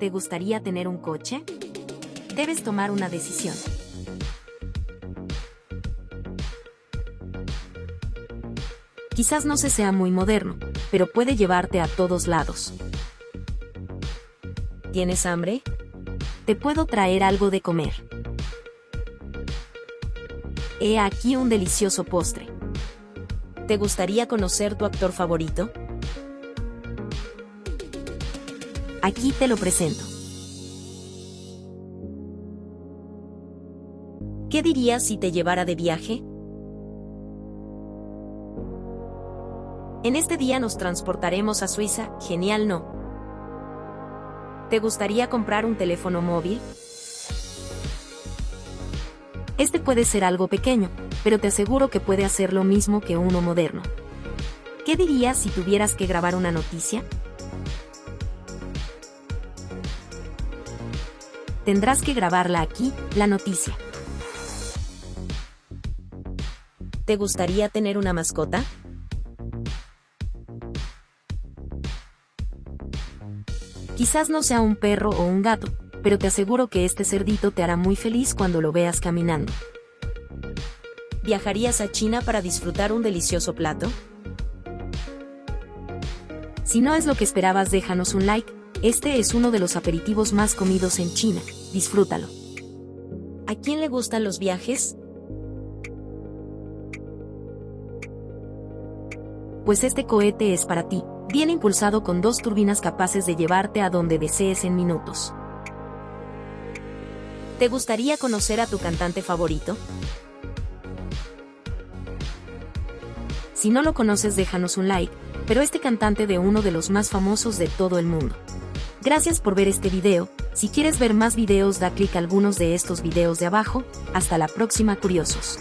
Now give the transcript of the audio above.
¿Te gustaría tener un coche? Debes tomar una decisión. Quizás no se sea muy moderno, pero puede llevarte a todos lados. ¿Tienes hambre? Te puedo traer algo de comer. He aquí un delicioso postre. ¿Te gustaría conocer tu actor favorito? Aquí te lo presento. ¿Qué dirías si te llevara de viaje? En este día nos transportaremos a Suiza, genial no. ¿Te gustaría comprar un teléfono móvil? Este puede ser algo pequeño, pero te aseguro que puede hacer lo mismo que uno moderno. ¿Qué dirías si tuvieras que grabar una noticia? Tendrás que grabarla aquí, la noticia. ¿Te gustaría tener una mascota? Quizás no sea un perro o un gato, pero te aseguro que este cerdito te hará muy feliz cuando lo veas caminando. ¿Viajarías a China para disfrutar un delicioso plato? Si no es lo que esperabas, déjanos un like, este es uno de los aperitivos más comidos en China, disfrútalo. ¿A quién le gustan los viajes? Pues este cohete es para ti, bien impulsado con dos turbinas capaces de llevarte a donde desees en minutos. ¿Te gustaría conocer a tu cantante favorito? Si no lo conoces déjanos un like, pero este cantante de uno de los más famosos de todo el mundo. Gracias por ver este video, si quieres ver más videos da clic a algunos de estos videos de abajo, hasta la próxima curiosos.